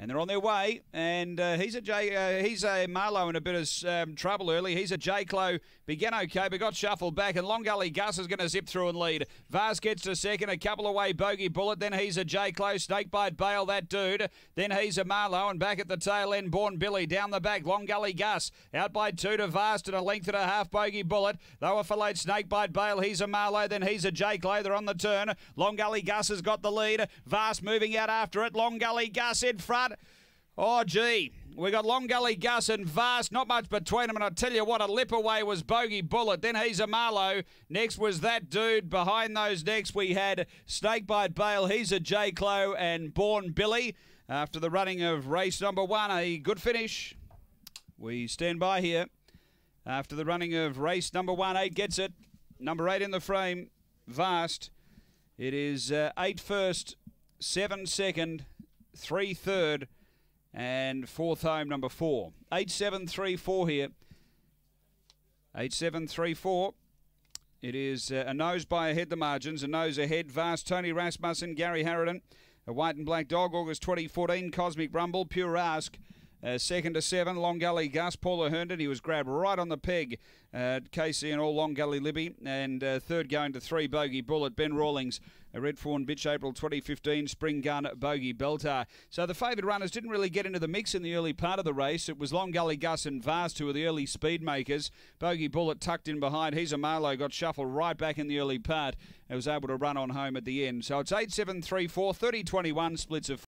And they're on their way, and uh, he's a J, uh, he's a Marlow in a bit of um, trouble early. He's a J Clo, began okay, but got shuffled back, and Long Gully Gus is going to zip through and lead. Vast gets to second, a couple away, Bogey Bullet. Then he's a J Clo, Snakebite Bail that dude. Then he's a Marlow, and back at the tail end, Born Billy down the back. Long Gully Gus out by two to Vast and a length and a half. Bogey Bullet, though a filleted Snakebite Bail. He's a Marlow, then he's a J Clo. They're on the turn. Long Gully Gus has got the lead. Vast moving out after it. Long Gully Gus in front. Oh, gee. We got Long Gully Gus and Vast, not much between them. And I tell you what, a lip away was Bogey Bullet. Then he's a Marlow. Next was that dude. Behind those next, we had Snakebite Bale. He's a J Clo and Born Billy. After the running of race number one, a good finish. We stand by here. After the running of race number one, eight gets it. Number eight in the frame, Vast. It is uh, eight first, seven second, three third and fourth home number four. 8734 here. 8734. It is uh, a nose by ahead the margins, a nose ahead. Vast Tony Rasmussen, Gary Harridan, a white and black dog, August 2014, Cosmic Rumble, Pure Ask. Uh, second to seven, Long Gully Gus, Paula Herndon. He was grabbed right on the peg. Uh, Casey and all Long Gully Libby. And uh, third going to three, Bogey Bullet, Ben Rawlings, a Red Fawn Bitch, April 2015, Spring Gun, Bogey Beltar. So the favoured runners didn't really get into the mix in the early part of the race. It was Long Gully Gus and Vast who were the early speed makers. Bogey Bullet tucked in behind. He's a Marlow, got shuffled right back in the early part and was able to run on home at the end. So it's 8 7 3 4, 30 21 splits of